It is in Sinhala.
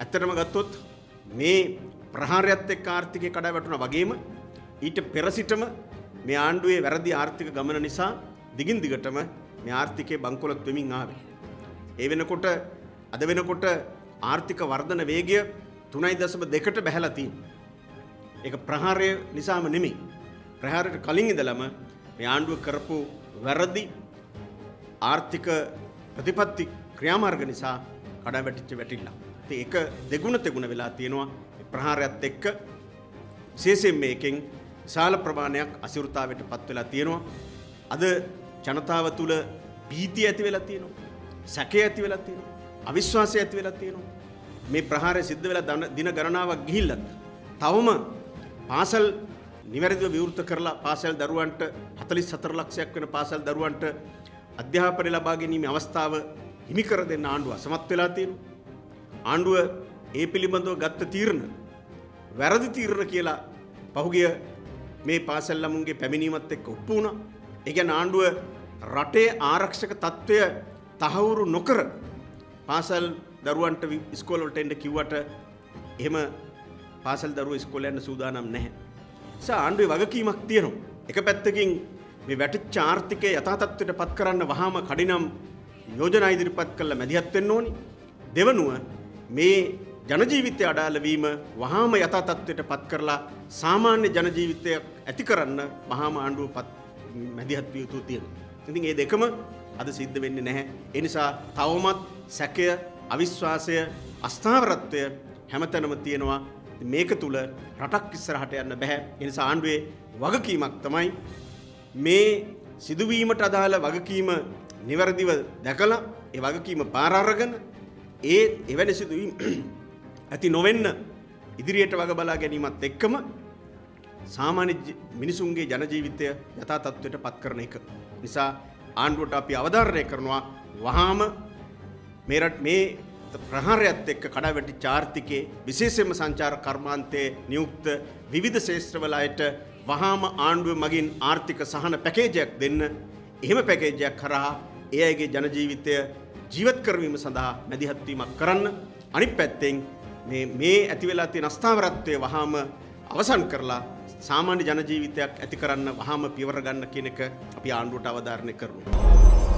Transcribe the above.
ඇත්තටම ගත්තොත් මේ ප්‍රහාරයත් එක්ක ආර්ථිකය කඩා වැටුණා වගේම ඊට පෙර සිටම මේ ආණ්ඩුවේ වැරදි ආර්ථික ගමන නිසා දිගින් දිගටම මේ ආර්ථිකය බංකොලොත් වෙමින් ආවේ. ඒ වෙනකොට අද වෙනකොට ආර්ථික වර්ධන වේගය 3.2ට බැහැලා තියෙනවා. ඒක ප්‍රහාරය නිසාම නෙමෙයි. ප්‍රහාරයට කලින් ඉඳලම මේ ආණ්ඩුව කරපු වැරදි ආර්ථික ප්‍රතිපත්ති ක්‍රියාමාර්ග නිසා කඩා වැටිච්ච වැටිල්ල. ඉතින් ඒක දෙගුණ තෙගුණ වෙලා තියෙනවා ප්‍රහාරයත් එක්ක විශේෂයෙන් මේකෙන් විශාල ප්‍රමාණයක් අසිරුතාවයට පත් වෙලා තියෙනවා. අද ජනතාව තුළ භීතිය ඇති වෙලා තියෙනවා. සැකය ඇති වෙලා තියෙනවා. අවිශ්වාසය ඇති වෙලා තියෙනවා. මේ ප්‍රහාරය සිද්ධ වෙලා දින ගණනාවක් ගිහිල්ලත් තවම පාසල් නිවැරදිව විවෘත කරලා පාසල් දරුවන්ට 44 ලක්ෂයක් වෙන පාසල් දරුවන්ට අධ්‍යාපනය ලබා ගැනීමේ අවස්ථාව හිමි කර දෙන්න ආණ්ඩුව අසමත් වෙලා තියෙනවා. ආණ්ඩුව ඒ පිළිබඳව ගත්ත තීරණ වැරදි තීරණ කියලා පහුගිය මේ පාසල් ළමුන්ගේ පැමිණීමත් එක්ක ඔප්පු වුණා. ඒ කියන්නේ ආණ්ඩුව රටේ ආරක්ෂක තත්ත්වය තහවුරු නොකර පාසල් දරුවන්ට ඉස්කෝල වලට එන්න කිව්වට එහෙම පාසල් දරුවෝ ඉස්කෝලේ යන්න සූදානම් නැහැ. නිසා ආණ්ඩුවේ වගකීමක් තියෙනවා. එක පැත්තකින් මේ වැටිච්ච ආර්ථිකය යථා තත්ත්වයට පත් කරන්න වහාම කඩිනම් යෝජනා ඉදිරිපත් කළ මැදිහත් වෙන්න ඕනි. දෙවනුව මේ ජනජීවිතය අඩාල වීම වහාම යථා තත්ත්වයට පත් කරලා සාමාන්‍ය ජනජීවිතයක් ඇති කරන්න මහාම ආණ්ඩුව පත් මැදිහත් විය යුතු තියෙනවා. ඉතින් මේ දෙකම අද සිද්ධ වෙන්නේ නැහැ. ඒ නිසා තවමත් සැකය, අවිශ්වාසය, අස්ථාවරත්වය හැමතැනම තියෙනවා. මේක තුල රටක් ඉස්සරහට යන්න බෑ. ඒ නිසා ආණ්ඩුවේ වගකීමක් තමයි මේ සිදුවීමට අදාළ වගකීම නිවැරදිව දැකලා ඒ වගකීම පාර අරගෙන ඒ එවැනි සිදුවීම් ඇති නොවෙන්න ඉදිරියට වග බලා ගැනීමත් එක්කම සාමාන්‍ය මිනිසුන්ගේ ජනජීවිතය යථා තත්ත්වයට පත් කරන එක. නිසා ආණ්ඩුවට අපි අවධාරණය කරනවා වහාම මේරට මේ ප්‍රහාරයත් එක්ක කඩාවැටි චාර්ථිකයේ විශේෂයෙන්ම සංචාර කර්මාන්තයේ නියුක්ත විවිධ ශේෂ්ත්‍රවල අයට වහාම ආණ්ඩුව මගින් ආර්ථික සහන පැකේජයක් දෙන්න එහෙම පැකේජයක් කරා ඒ අයගේ ජනජීවිතය ජීවත් කරවීම සඳහා මැදිහත්වීමක් කරන්න අනිත් පැත්තෙන් මේ මේ ඇති වෙලා තියෙන අස්ථාවරත්වය වහාම අවසන් කරලා සාමාන්‍ය ජනජීවිතයක් ඇති කරන්න වහාම පියවර ගන්න කියන එක අපි ආණ්ඩුවට අවධාරණය කරනවා.